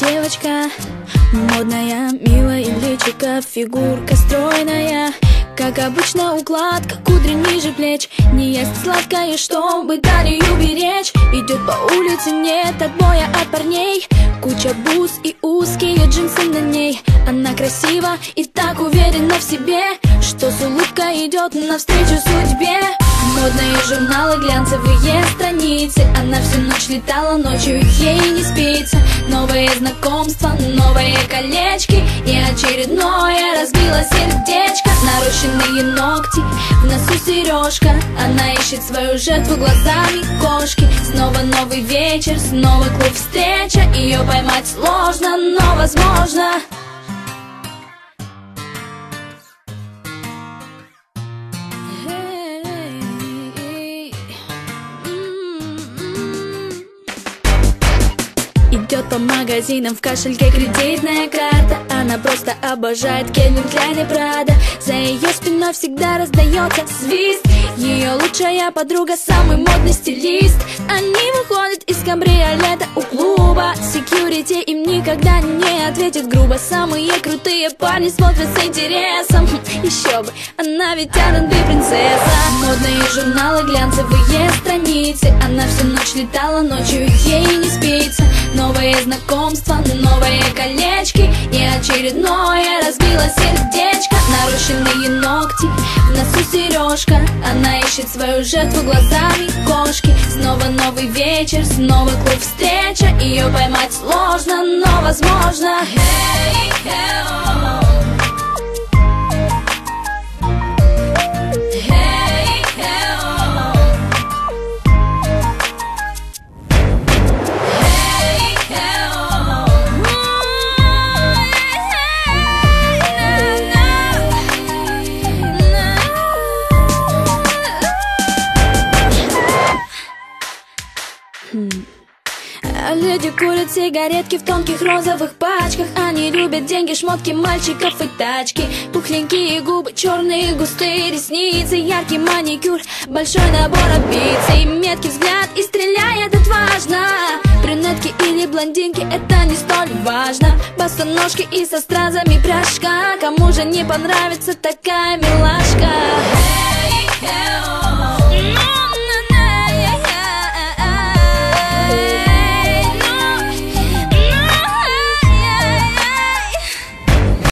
Девочка модная, милая личика, фигурка стройная Как обычно укладка, кудри ниже плеч. Не ест сладкое, чтобы талию беречь. Идет по улице, нет отбоя от парней. Куча бус и узкие джинсы на ней. Она красива и так уверена в себе Что с улыбкой идет навстречу судьбе. Модные журналы, глянцевые страницы. Она всю ночь летала, ночью ей не спится. Новые знакомства, новые колечки. И очередное разбило сердечко Нарощенные ногти, в носу сережка Она ищет свою жертву глазами кошки. Снова новый вечер, снова клуб встреча. Ее поймать сложно, но возможно Идет по магазинам, в кошельке кредитная карта. Она просто обожает Кельвин Кляйн и Прада. За ее спиной всегда раздается свист. Ее лучшая подруга, самый модный стилист. Они выходят из кабриолета у клуба. Секьюрити им никогда не ответит грубо. Самые крутые парни смотрят с интересом. Еще бы, она ведь R&B принцесса. Модные журналы, глянцевые страницы. Она всю ночь летала, ночью ей не спится Новые знакомства, новые колечки И очередное разбило сердечко. Нарушенные ногти, в носу сережка. Она ищет свою жертву глазами кошки. Снова новый вечер, снова клуб встреча. Ее поймать сложно, но возможно. Hey, hey, Люди курят сигаретки в тонких розовых пачках. Они любят деньги, шмотки мальчиков и тачки. Пухленькие губы, черные густые ресницы Яркий маникюр, большой набор амбиций. Меткий взгляд и стреляет отважно. Брюнетки или блондинки, это не столь важно. Босоножки и со стразами пряжка. Кому же не понравится такая милашка?